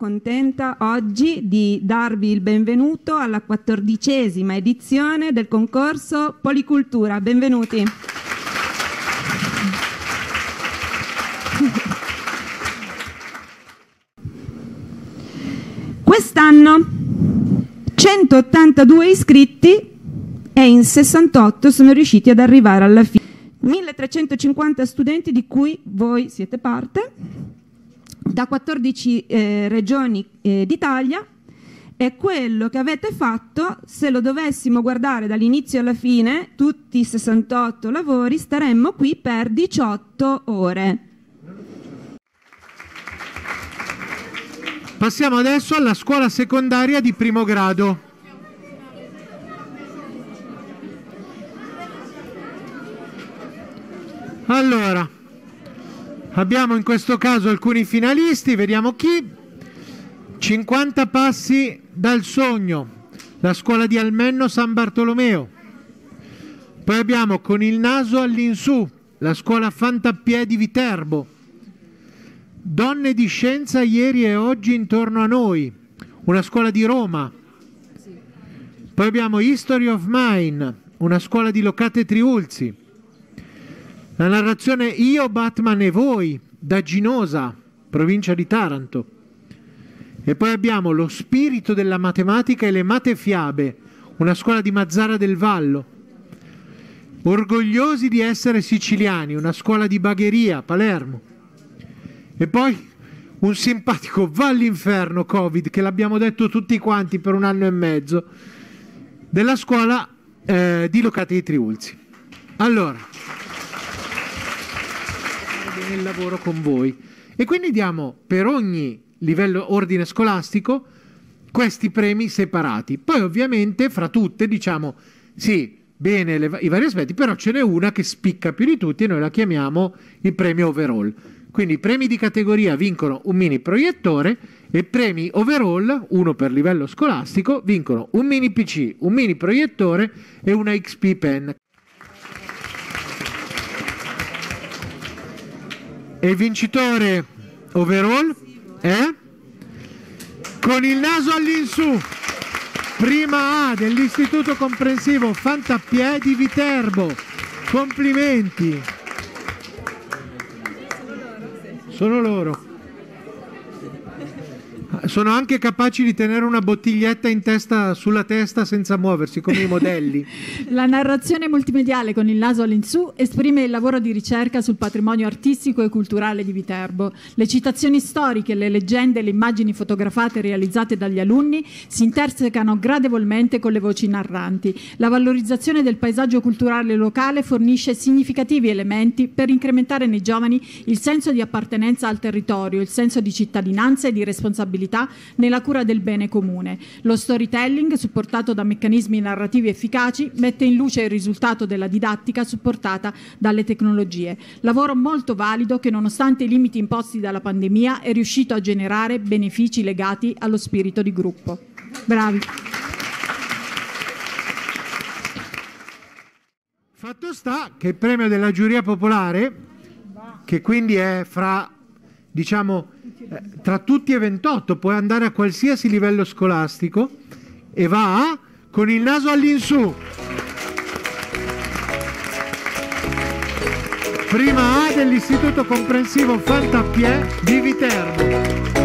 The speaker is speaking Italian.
contenta oggi di darvi il benvenuto alla quattordicesima edizione del concorso Policultura. Benvenuti. Quest'anno 182 iscritti e in 68 sono riusciti ad arrivare alla fine. 1350 studenti di cui voi siete parte, da 14 eh, regioni eh, d'Italia e quello che avete fatto, se lo dovessimo guardare dall'inizio alla fine, tutti i 68 lavori, staremmo qui per 18 ore. Passiamo adesso alla scuola secondaria di primo grado. Allora, abbiamo in questo caso alcuni finalisti, vediamo chi. 50 passi dal sogno, la scuola di Almenno San Bartolomeo. Poi abbiamo con il naso all'insù, la scuola Fantappiè di Viterbo. Donne di scienza ieri e oggi intorno a noi, una scuola di Roma. Poi abbiamo History of Mine, una scuola di Locate Triulzi. La narrazione Io, Batman e voi da Ginosa, provincia di Taranto. E poi abbiamo Lo spirito della matematica e le matefiabe, una scuola di Mazzara del Vallo. Orgogliosi di essere siciliani, una scuola di bagheria, Palermo. E poi un simpatico va all'inferno Covid, che l'abbiamo detto tutti quanti per un anno e mezzo, della scuola eh, di Locate di Triulzi. Allora, nel lavoro con voi. E quindi diamo per ogni livello ordine scolastico questi premi separati. Poi ovviamente fra tutte diciamo sì, bene le, i vari aspetti, però ce n'è una che spicca più di tutti e noi la chiamiamo il premio overall. Quindi i premi di categoria vincono un mini proiettore e premi overall, uno per livello scolastico, vincono un mini PC, un mini proiettore e una XP Pen. E vincitore overall è con il naso all'insù, prima A dell'Istituto Comprensivo Fantappiè di Viterbo. Complimenti. Sono loro sono anche capaci di tenere una bottiglietta in testa, sulla testa senza muoversi, come i modelli. La narrazione multimediale con il naso all'insù esprime il lavoro di ricerca sul patrimonio artistico e culturale di Viterbo. Le citazioni storiche, le leggende e le immagini fotografate realizzate dagli alunni si intersecano gradevolmente con le voci narranti. La valorizzazione del paesaggio culturale locale fornisce significativi elementi per incrementare nei giovani il senso di appartenenza al territorio, il senso di cittadinanza e di responsabilità responsabilità nella cura del bene comune. Lo storytelling, supportato da meccanismi narrativi efficaci, mette in luce il risultato della didattica supportata dalle tecnologie. Lavoro molto valido che nonostante i limiti imposti dalla pandemia è riuscito a generare benefici legati allo spirito di gruppo. Bravi. Fatto sta che il premio della giuria popolare, che quindi è fra diciamo tra tutti e 28, puoi andare a qualsiasi livello scolastico e va con il naso all'insù. Prima A dell'Istituto Comprensivo Fantappiè di Viterbo.